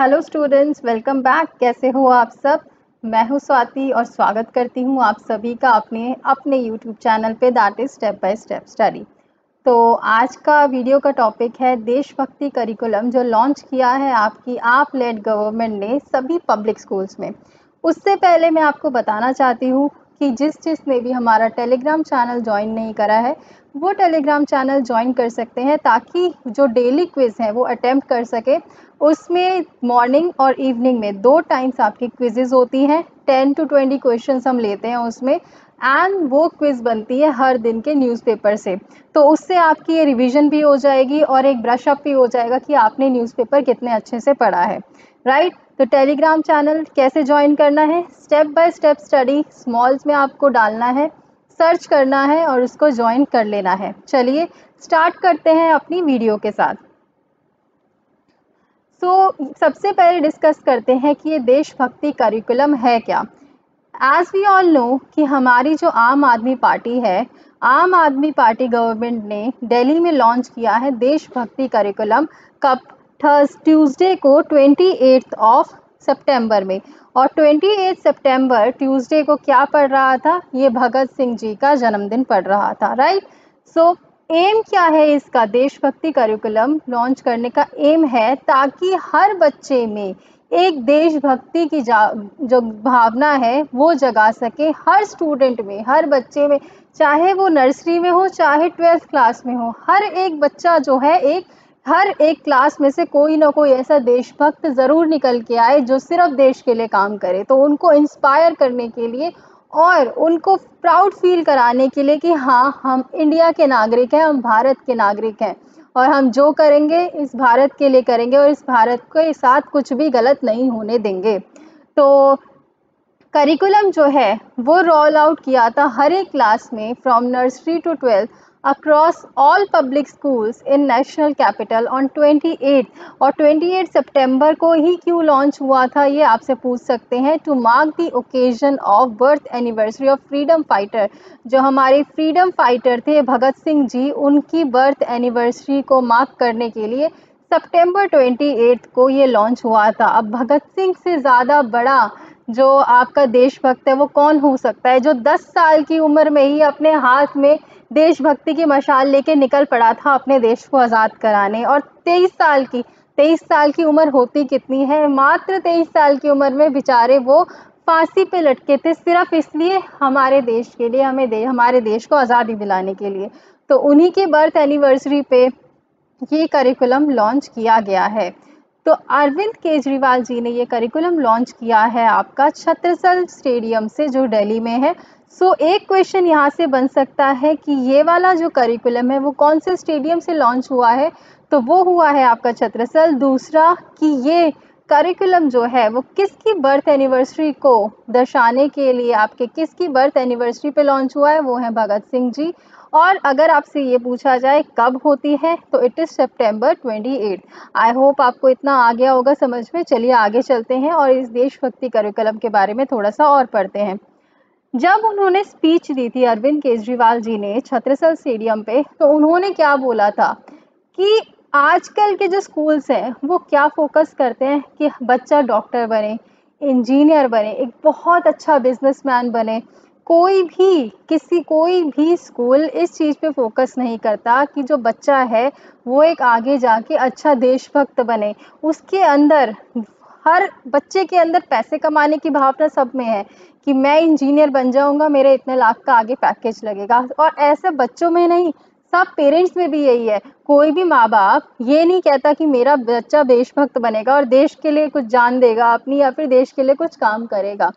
Hello students welcome back कैसे हो आप सब? मैं हूँ स्वाति और स्वागत करती हूँ आप सभी का अपने अपने यूट्यूब चैनल पे that is step by step study तो आज का वीडियो का टॉपिक है देशभक्ति करिकुलम जो लॉन्च किया है आपकी, आप लेड गवर्नमेंट ने सभी पब्लिक स्कूल्स में। उससे पहले मैं आपको बताना चाहती हूँ कि जिस जिसने भी हमारा टेलीग्राम चैनल ज्वाइन नहीं करा है, वो टेलीग्राम चैनल ज्वाइन कर सकते हैं ताकि जो डेली क्विज़ हैं वो अटैम्प्ट कर सके। उसमें मॉर्निंग और इवनिंग में दो टाइम्स आपकी क्विजेज़ होती हैं टेन टू ट्वेंटी क्वेश्चन हम लेते हैं उसमें एंड वो क्विज़ बनती है हर दिन के न्यूज़पेपर से। तो उससे आपकी ये रिवीजन भी हो जाएगी और एक ब्रश अप भी हो जाएगा कि आपने न्यूज़पेपर कितने अच्छे से पढ़ा है। राइट तो टेलीग्राम चैनल कैसे ज्वाइन करना है? Step by step study smalls में आपको डालना है सर्च करना है और उसको ज्वाइन कर लेना है। चलिए स्टार्ट करते हैं अपनी वीडियो के साथ। सो so, सबसे पहले डिस्कस करते हैं कि ये देशभक्ति करिकुलम है क्या? एज़ वी ऑल नो कि हमारी जो आम आदमी पार्टी है आम आदमी पार्टी गवर्नमेंट ने दिल्ली में लॉन्च किया है देशभक्ति करिकुलम कब थर्स ट्यूसडे को ट्वेंटी एट्थ ऑफ़ सितंबर में। और 28 सितंबर ट्यूसडे को क्या पढ़ रहा था? ये भगत सिंह जी का जन्मदिन पढ़ रहा था राइट सो एम क्या है इसका? देशभक्ति करिकुलम लॉन्च करने का एम है ताकि हर बच्चे में एक देशभक्ति की जो भावना है, वो जगा सके। हर स्टूडेंट में, हर बच्चे में, चाहे वो नर्सरी में हो, चाहे ट्वेल्थ क्लास में हो, हर एक बच्चा जो है एक हर एक क्लास में से कोई ना कोई ऐसा देशभक्त ज़रूर निकल के आए जो सिर्फ़ देश के लिए काम करे। तो उनको इंस्पायर करने के लिए और उनको प्राउड फील कराने के लिए कि हाँ हम इंडिया के नागरिक हैं, हम भारत के नागरिक हैं और हम जो करेंगे, इस भारत के लिए करेंगे और इस भारत के साथ कुछ भी गलत नहीं होने देंगे। तो करिकुलम जो है, वो रोल आउट किया था हर एक क्लास में from nursery to twelfth across all public schools in national capital on 28 और 28 सितंबर को ही क्यों लॉन्च हुआ था, ये आपसे पूछ सकते हैं। To mark the occasion of birth anniversary of freedom fighter जो हमारे फ्रीडम फाइटर थे भगत सिंह जी, उनकी बर्थ एनिवर्सरी को मार्क करने के लिए सितंबर 28 को ये लॉन्च हुआ था। अब भगत सिंह से ज़्यादा बड़ा जो आपका देशभक्त है, वो कौन हो सकता है, जो 10 साल की उम्र में ही अपने हाथ में देशभक्ति की मशाल लेके निकल पड़ा था अपने देश को आज़ाद कराने। और तेईस साल की, तेईस साल की उम्र होती कितनी है? मात्र तेईस साल की उम्र में बेचारे वो फांसी पे लटके थे सिर्फ़ इसलिए हमारे देश के लिए, हमें दे, हमारे देश को आज़ादी दिलाने के लिए। तो उन्हीं के बर्थ एनिवर्सरी पे ये करिकुलम लॉन्च किया गया है। तो अरविंद केजरीवाल जी ने ये करिकुलम लॉन्च किया है आपका छत्रसल स्टेडियम से, जो दिल्ली में है। सो so, एक क्वेश्चन यहाँ से बन सकता है कि ये वाला जो करिकुलम है वो कौन से स्टेडियम से लॉन्च हुआ है? तो वो हुआ है आपका छत्रसल। दूसरा कि ये करिकुलम जो है वो किसकी बर्थ एनिवर्सरी को दर्शाने के लिए आपके किसकी बर्थ एनिवर्सरी पे लॉन्च हुआ है वो है भगत सिंह जी। और अगर आपसे ये पूछा जाए कब होती है? तो it is September 28 I hope आपको इतना आ गया होगा समझ में। चलिए आगे चलते हैं और इस देशभक्ति करिकुलम के बारे में थोड़ा सा और पढ़ते हैं। जब उन्होंने स्पीच दी थी अरविंद केजरीवाल जी ने छत्रसल स्टेडियम पे तो उन्होंने क्या बोला था कि आजकल के जो स्कूल्स हैं, वो क्या फोकस करते हैं कि बच्चा डॉक्टर बने इंजीनियर बने, एक बहुत अच्छा बिजनेसमैन बने। कोई भी, किसी, कोई भी स्कूल इस चीज़ पे फोकस नहीं करता कि जो बच्चा है, वो एक आगे जाके अच्छा देशभक्त बने। उसके अंदर, हर बच्चे के अंदर पैसे कमाने की भावना सब में है। कि मैं इंजीनियर बन जाऊँगा, मेरे इतने लाख का आगे पैकेज लगेगा। और ऐसे बच्चों में नहीं, सब पेरेंट्स में भी यही है। कोई भी माँ बाप ये नहीं कहता कि मेरा बच्चा देशभक्त बनेगा और देश के लिए कुछ जान देगा, अपनी या फिर देश के लिए कुछ काम करेगा।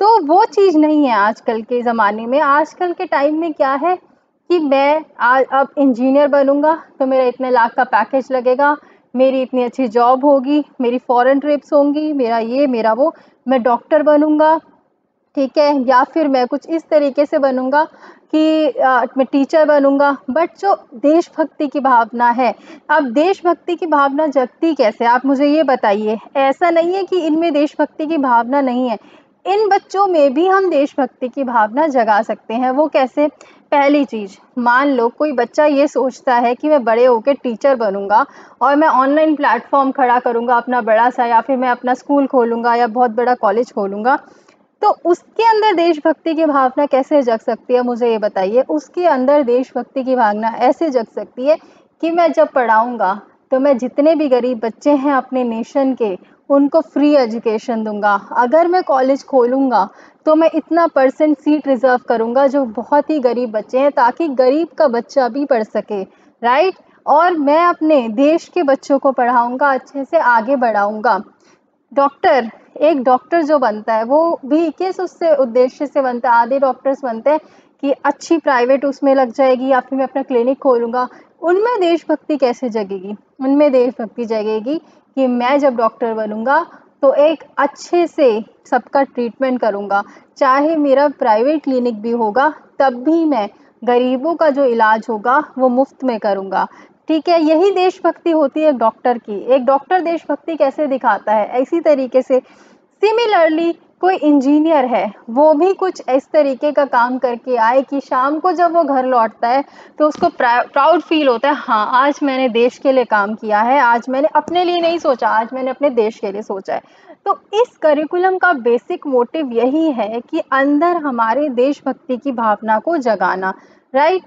तो वो चीज़ नहीं है आजकल के ज़माने में। आजकल के टाइम में क्या है कि मैं आज अब इंजीनियर बनूँगा तो मेरा इतने लाख का पैकेज लगेगा, मेरी इतनी अच्छी जॉब होगी, मेरी फॉरेन ट्रिप्स होंगी, मेरा ये, मेरा वो, मैं डॉक्टर बनूँगा ठीक है या फिर मैं कुछ इस तरीके से बनूँगा कि आ, मैं टीचर बनूँगा। बट जो देशभक्ति की भावना है अब देशभक्ति की भावना जगती कैसे? आप मुझे ये बताइए ऐसा नहीं है कि इनमें देशभक्ति की भावना नहीं है। इन बच्चों में भी हम देशभक्ति की भावना जगा सकते हैं। वो कैसे? पहली चीज़ मान लो कोई बच्चा ये सोचता है कि मैं बड़े होकर टीचर बनूँगा और मैं ऑनलाइन प्लेटफॉर्म खड़ा करूँगा अपना बड़ा सा या फिर मैं अपना स्कूल खोलूँगा या बहुत बड़ा कॉलेज खोलूँगा। तो उसके अंदर देशभक्ति की भावना कैसे जग सकती है, मुझे ये बताइए। उसके अंदर देशभक्ति की भावना ऐसे जग सकती है कि मैं जब पढ़ाऊँगा तो मैं जितने भी गरीब बच्चे हैं अपने नेशन के, उनको फ्री एजुकेशन दूँगा। अगर मैं कॉलेज खोलूँगा तो मैं इतना परसेंट सीट रिज़र्व करूँगा जो बहुत ही गरीब बच्चे हैं, ताकि गरीब का बच्चा भी पढ़ सके राइट और मैं अपने देश के बच्चों को पढ़ाऊँगा, अच्छे से आगे बढ़ाऊँगा। डॉक्टर एक डॉक्टर जो बनता है, वो भी किस उससे, उद्देश्य से बनता है? आधे डॉक्टर्स बनते हैं कि अच्छी प्राइवेट उसमें लग जाएगी या फिर मैं अपना क्लिनिक खोलूँगा। उनमें देशभक्ति कैसे जगेगी? उनमें देशभक्ति जगेगी कि मैं जब डॉक्टर बनूँगा तो एक अच्छे से सबका ट्रीटमेंट करूँगा। चाहे मेरा प्राइवेट क्लिनिक भी होगा, तब भी मैं गरीबों का जो इलाज होगा, वो मुफ़्त में करूँगा। ठीक है, यही देशभक्ति होती है डॉक्टर की। एक डॉक्टर देशभक्ति कैसे दिखाता है? इसी तरीके से सिमिलरली कोई इंजीनियर है, वो भी कुछ इस तरीके का काम करके आए कि शाम को जब वो घर लौटता है तो उसको प्राउड फील होता है हाँ आज मैंने देश के लिए काम किया है, आज मैंने अपने लिए नहीं सोचा, आज मैंने अपने देश के लिए सोचा है। तो इस करिकुलम का बेसिक मोटिव यही है कि अंदर हमारे देशभक्ति की भावना को जगाना राइट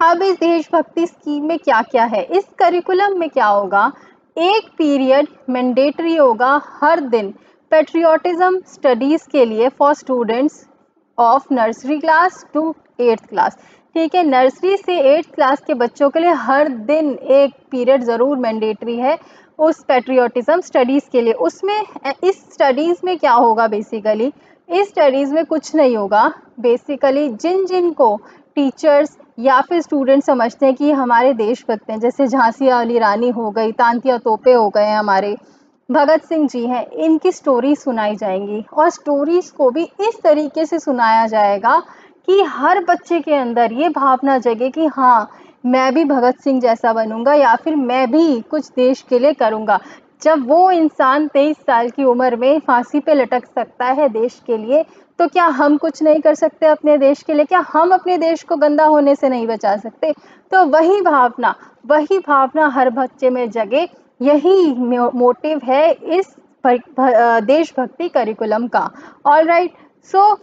अब इस देशभक्ति स्कीम में क्या क्या है? इस करिकुलम में क्या होगा? एक पीरियड मैंडेटरी होगा हर दिन। पेट्रियाटिज्म स्टडीज़ के लिए for students of nursery class to eighth class ठीक है नर्सरी से एट्थ क्लास के बच्चों के लिए हर दिन एक पीरियड ज़रूर मैंडेटरी है उस पेट्रियाटिज़म स्टडीज़ के लिए। उसमें, इस स्टडीज़ में क्या होगा बेसिकली इस स्टडीज़ में कुछ नहीं होगा। बेसिकली जिन जिन को टीचर्स या फिर स्टूडेंट समझते हैं कि हमारे देशभक्त हैं, जैसे झांसी अली रानी हो गई, तांतिया तोपे हो गए हमारे भगत सिंह जी हैं, इनकी स्टोरी सुनाई जाएँगी और स्टोरीज को भी इस तरीके से सुनाया जाएगा कि हर बच्चे के अंदर ये भावना जगे कि हाँ मैं भी भगत सिंह जैसा बनूँगा या फिर मैं भी कुछ देश के लिए करूँगा। जब वो इंसान तेईस साल की उम्र में फांसी पे लटक सकता है देश के लिए तो क्या हम कुछ नहीं कर सकते अपने देश के लिए? क्या हम अपने देश को गंदा होने से नहीं बचा सकते? तो वही भावना वही भावना हर बच्चे में जगे यही मोटिव है इस देशभक्ति करिकुलम का। ऑल राइट सो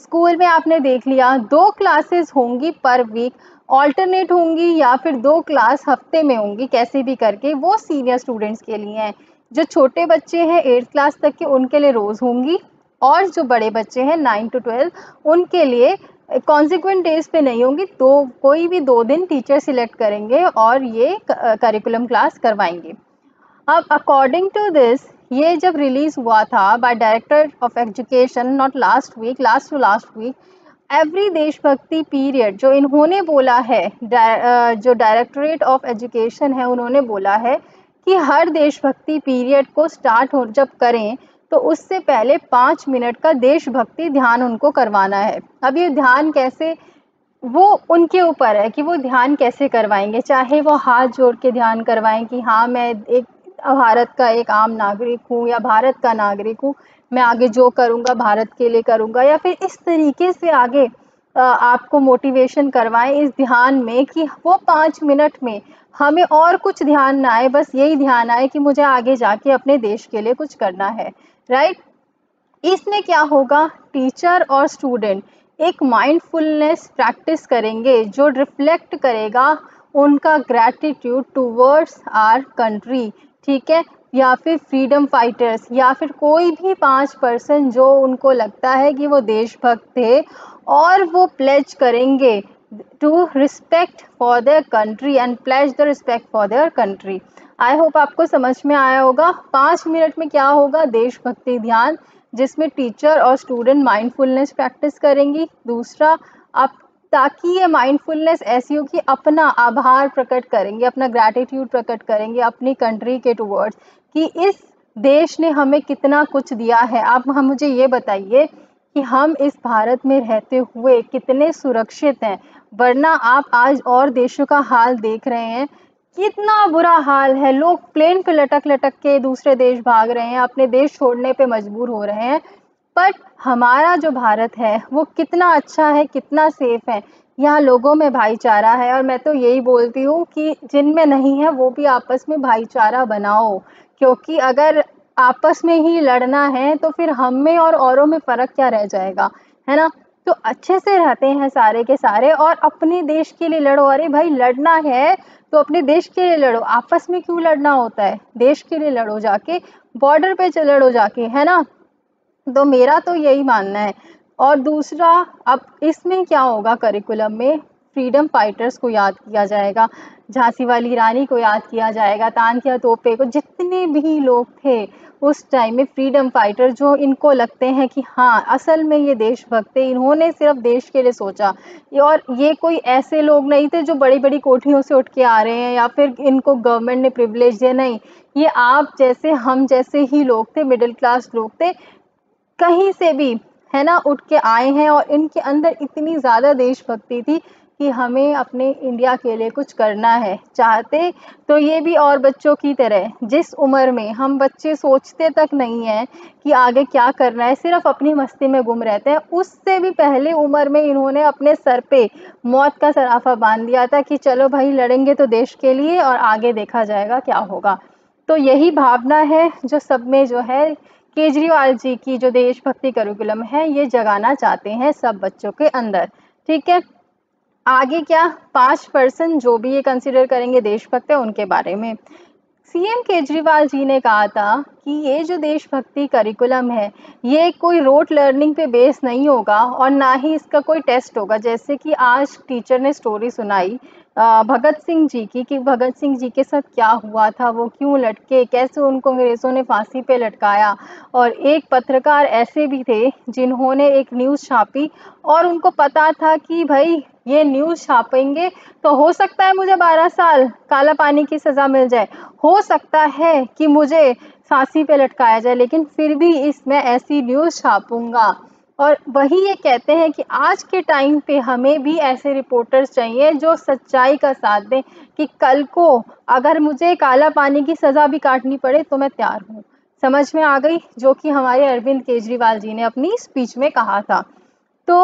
स्कूल में आपने देख लिया, दो क्लासेस होंगी पर वीक ऑल्टरनेट होंगी या फिर दो क्लास हफ़्ते में होंगी, कैसे भी करके, वो सीनियर स्टूडेंट्स के लिए हैं। जो छोटे बच्चे हैं एट्थ क्लास तक के, उनके लिए रोज़ होंगी, और जो बड़े बच्चे हैं नाइन टू ट्वेल्व उनके लिए कॉन्सिक्वेंट डेज़ पे नहीं होंगी तो कोई भी दो दिन टीचर सिलेक्ट करेंगे और ये करिकुलम क्लास करवाएँगे। अब अकॉर्डिंग टू दिस ये जब रिलीज़ हुआ था by director of education not last week last to last week every देशभक्ति पीरियड जो इन्होंने बोला है जो डायरेक्टरेट ऑफ़ एजुकेशन है, उन्होंने बोला है कि हर देशभक्ति पीरियड को स्टार्ट हो, जब करें तो उससे पहले पाँच मिनट का देशभक्ति ध्यान उनको करवाना है। अब ये ध्यान कैसे, वो उनके ऊपर है कि वो ध्यान कैसे करवाएँगे? चाहे वो हाथ जोड़ के ध्यान करवाएँ कि हाँ मैं एक भारत का एक आम नागरिक हूँ या भारत का नागरिक हूँ, मैं आगे जो करूँगा, भारत के लिए करूँगा, या फिर इस तरीके से आगे आपको मोटिवेशन करवाएँ इस ध्यान में कि वो पाँच मिनट में हमें और कुछ ध्यान ना आए, बस यही ध्यान आए कि मुझे आगे जाके अपने देश के लिए कुछ करना है। राइट? इसमें क्या होगा? टीचर और स्टूडेंट एक माइंडफुलनेस प्रैक्टिस करेंगे जो रिफ्लेक्ट करेगा उनका ग्रैटिट्यूड टूवर्ड्स आर कंट्री ठीक है? या फिर फ्रीडम फाइटर्स या फिर कोई भी पाँच पर्सन जो उनको लगता है कि वो देशभक्त थे और वो प्लेज करेंगे to respect for their country and pledge the respect for their country I hope आपको समझ में आया होगा। पाँच मिनट में क्या होगा? देशभक्ति ध्यान, जिसमें टीचर और स्टूडेंट माइंडफुलनेस प्रैक्टिस करेंगी। दूसरा, आप, ताकि ये माइंडफुलनेस ऐसी हो कि अपना आभार प्रकट करेंगे, अपना ग्रैटिट्यूड प्रकट करेंगे अपनी कंट्री के टूवर्ड्स कि इस देश ने हमें कितना कुछ दिया है। आप हम, मुझे ये बताइए कि हम इस भारत में रहते हुए कितने सुरक्षित हैं, वरना आप आज और देशों का हाल देख रहे हैं। कितना बुरा हाल है। लोग प्लेन पे लटक लटक के दूसरे देश भाग रहे हैं, अपने देश छोड़ने पे मजबूर हो रहे हैं। बट हमारा जो भारत है, वो कितना अच्छा है, कितना सेफ़ है। यहाँ लोगों में भाईचारा है और मैं तो यही बोलती हूँ कि जिनमें नहीं है, वो भी आपस में भाईचारा बनाओ। क्योंकि अगर आपस में ही लड़ना है तो फिर हम में और औरों में फ़र्क क्या रह जाएगा? है ना? तो अच्छे से रहते हैं सारे के सारे और अपने देश के लिए लड़ो। अरे भाई, लड़ना है तो अपने देश के लिए लड़ो। आपस में क्यों लड़ना होता है? देश के लिए लड़ो जाके। बॉर्डर पे लड़ो जाके, है ना? तो मेरा तो यही मानना है। और दूसरा, अब इसमें क्या होगा करिकुलम में? फ्रीडम फाइटर्स को याद किया जाएगा, झांसी वाली रानी को याद किया जाएगा तानकिया तोपे को, जितने भी लोग थे उस टाइम में फ्रीडम फाइटर जो इनको लगते हैं कि हाँ असल में ये देशभक्त थे, इन्होंने सिर्फ़ देश के लिए सोचा। और ये कोई ऐसे लोग नहीं थे जो बड़ी बड़ी कोठियों से उठ के आ रहे हैं या फिर इनको गवर्नमेंट ने प्रिवलेज दिया, नहीं। ये आप जैसे, हम जैसे ही लोग थे मिडिल क्लास लोग थे, कहीं से भी, है ना, उठ के आए हैं और इनके अंदर इतनी ज़्यादा देशभक्ति थी कि हमें अपने इंडिया के लिए कुछ करना है, चाहते तो ये भी और बच्चों की तरह, जिस उम्र में हम बच्चे सोचते तक नहीं हैं कि आगे क्या करना है, सिर्फ़ अपनी मस्ती में गुम रहते हैं, उससे भी पहले उम्र में इन्होंने अपने सर पे मौत का सराफा बाँध दिया था कि चलो भाई लड़ेंगे तो देश के लिए और आगे देखा जाएगा क्या होगा। तो यही भावना है जो सब में जो है, केजरीवाल जी की जो देशभक्ति करिकुलम है, ये जगाना चाहते हैं सब बच्चों के अंदर। ठीक है? आगे क्या? पाँच पर्सन जो भी ये कंसिडर करेंगे देशभक्त है, उनके बारे में। सीएम केजरीवाल जी ने कहा था कि ये जो देशभक्ति करिकुलम है, ये कोई रोड लर्निंग पे बेस नहीं होगा और ना ही इसका कोई टेस्ट होगा। जैसे कि आज टीचर ने स्टोरी सुनाई भगत सिंह जी की कि भगत सिंह जी के साथ क्या हुआ था? वो क्यों लटके? कैसे उनको अंग्रेज़ों ने फांसी पे लटकाया? और एक पत्रकार ऐसे भी थे जिन्होंने एक न्यूज़ छापी और उनको पता था कि भाई, ये न्यूज़ छापेंगे तो हो सकता है मुझे 12 साल काला पानी की सज़ा मिल जाए। हो सकता है कि मुझे फांसी पे लटकाया जाए, लेकिन फिर भी इसमें ऐसी न्यूज़ छापूँगा। और वही ये कहते हैं कि आज के टाइम पे हमें भी ऐसे रिपोर्टर्स चाहिए जो सच्चाई का साथ दें कि कल को अगर मुझे काला पानी की सज़ा भी काटनी पड़े तो मैं तैयार हूँ। समझ में आ गई? जो कि हमारे अरविंद केजरीवाल जी ने अपनी स्पीच में कहा था। तो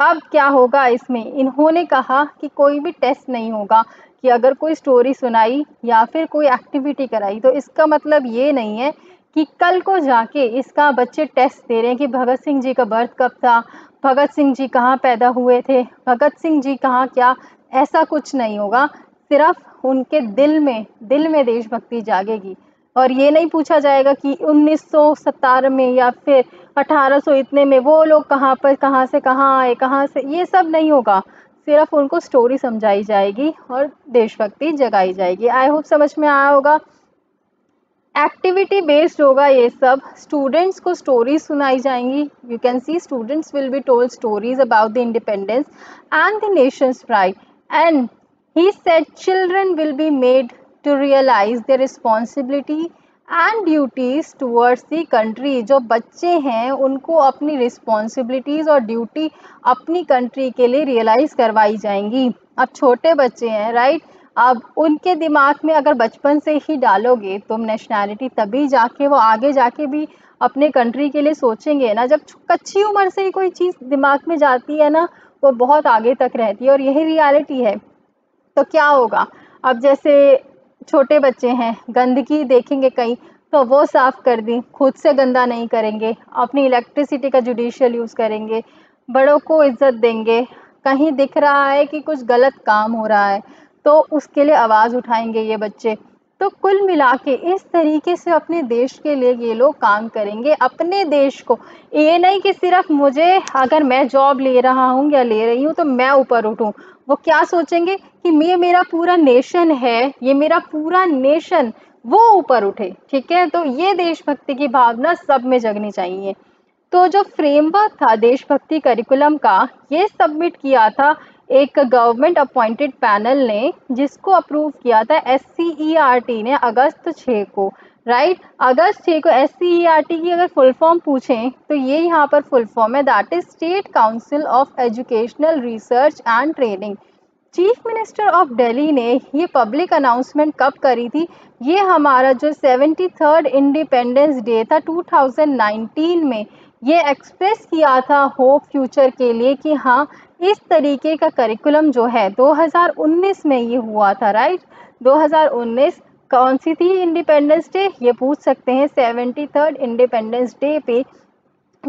अब क्या होगा इसमें? इन्होंने कहा कि कोई भी टेस्ट नहीं होगा कि अगर कोई स्टोरी सुनाई या फिर कोई एक्टिविटी कराई तो इसका मतलब ये नहीं है कि कल को जाके इसका बच्चे टेस्ट दे रहे हैं कि भगत सिंह जी का बर्थ कब था? भगत सिंह जी कहाँ पैदा हुए थे? भगत सिंह जी कहाँ क्या? ऐसा कुछ नहीं होगा। सिर्फ़ उनके दिल में दिल में देशभक्ति जागेगी। और ये नहीं पूछा जाएगा कि उन्नीस में या फिर 1800 इतने में वो लोग कहाँ पर, कहाँ से कहाँ आए, कहाँ से, ये सब नहीं होगा। सिर्फ़ उनको स्टोरी समझाई जाएगी और देशभक्ति जगाई जाएगी। आई होप समझ में आया होगा। एक्टिविटी बेस्ड होगा ये सब। स्टूडेंट्स को स्टोरीज सुनाई जाएँगी। You can see students will be told stories about the independence and the nation's pride and he said children will be made to realise the responsibility and duties towards the country जो बच्चे हैं, उनको अपनी responsibilities और duty अपनी country के लिए realise करवाई जाएँगी। अब छोटे बच्चे हैं राइट अब उनके दिमाग में अगर बचपन से ही डालोगे, तुम नेशनैलिटी तभी जाके, वो आगे जाके भी अपने कंट्री के लिए सोचेंगे ना। जब कच्ची उम्र से ही कोई चीज़ दिमाग में जाती है ना, वो बहुत आगे तक रहती है और यही रियलिटी है। तो क्या होगा? अब जैसे छोटे बच्चे हैं, गंदगी देखेंगे कहीं तो वो साफ़ कर दी, खुद से गंदा नहीं करेंगे, अपनी इलेक्ट्रिसिटी का जुडिशियल यूज़ करेंगे, बड़ों को इज़्ज़त देंगे। कहीं दिख रहा है कि कुछ गलत काम हो रहा है तो उसके लिए आवाज़ उठाएँगे ये बच्चे। तो कुल मिला के इस तरीके से अपने देश के लिए ये लोग काम करेंगे, अपने देश को। ये नहीं कि सिर्फ़ मुझे, अगर मैं जॉब ले रहा हूँ या ले रही हूँ तो मैं ऊपर उठूँ। वो क्या सोचेंगे कि ये मेरा पूरा नेशन है, ये मेरा पूरा नेशन वो ऊपर उठे, ठीक है? तो ये देशभक्ति की भावना सब में जगनी चाहिए। तो जो फ्रेमवर्क था, देशभक्ति करिकुलम का, ये सबमिट किया था एक गवर्नमेंट अपॉइंटेड पैनल ने जिसको अप्रूव किया था एस e ने अगस्त छः को राइट अगस्त छः को एस e की अगर फुल फॉर्म पूछें तो ये यहाँ पर फुल फॉर्म है। That is state council of educational research and training chief minister of Delhi ने ये पब्लिक अनाउंसमेंट कब करी थी? ये हमारा जो सेवेंटी थर्ड इंडिपेंडेंस डे था 2019 में, ये एक्सप्रेस किया था होप फ्यूचर के लिए कि हाँ इस तरीके का करिकुलम जो है 2019 में ये हुआ था राइट 2019 कौन सी थी इंडिपेंडेंस डे ये पूछ सकते हैं सेवेंटी थर्ड इंडिपेंडेंस डे पे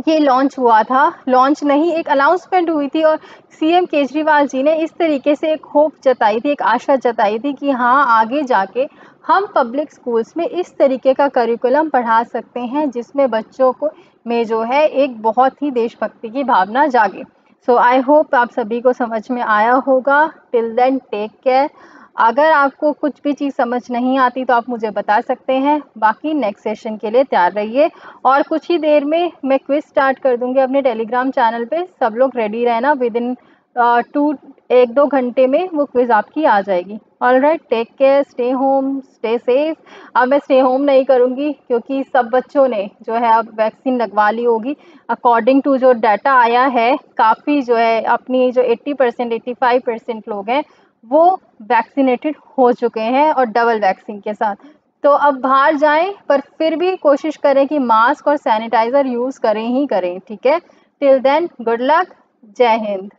ये लॉन्च हुआ था। लॉन्च नहीं, एक अनाउंसमेंट हुई थी और सीएम केजरीवाल जी ने इस तरीके से एक होप जताई थी, एक आशा जताई थी कि हाँ आगे जाके हम पब्लिक स्कूल्स में इस तरीके का करिकुलम पढ़ा सकते हैं, जिसमें बच्चों को में जो है एक बहुत ही देशभक्ति की भावना जागे। सो आई होप आप सभी को समझ में आया होगा। टिल देन टेक केयर अगर आपको कुछ भी चीज़ समझ नहीं आती तो आप मुझे बता सकते हैं। बाकी नेक्स्ट सेशन के लिए तैयार रहिए। और कुछ ही देर में मैं क्विज स्टार्ट कर दूँगी अपने टेलीग्राम चैनल पे। सब लोग रेडी रहना। विद इन टू एक दो घंटे में वो क्विज़ आपकी आ जाएगी। All right take care stay home stay safe अब मैं स्टे होम नहीं करूँगी, क्योंकि सब बच्चों ने जो है अब वैक्सीन लगवा ली होगी। अकॉर्डिंग टू जो डाटा आया है, काफ़ी जो है अपनी जो 80 परसेंट एट्टी परसेंट लोग हैं, वो वैक्सीनेटेड हो चुके हैं और डबल वैक्सीन के साथ। तो अब बाहर जाएँ, पर फिर भी कोशिश करें कि मास्क और सैनिटाइज़र यूज़ करें ही करें, ठीक है? टिल देन गुड लक जय हिंद।